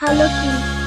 Hello Kitty.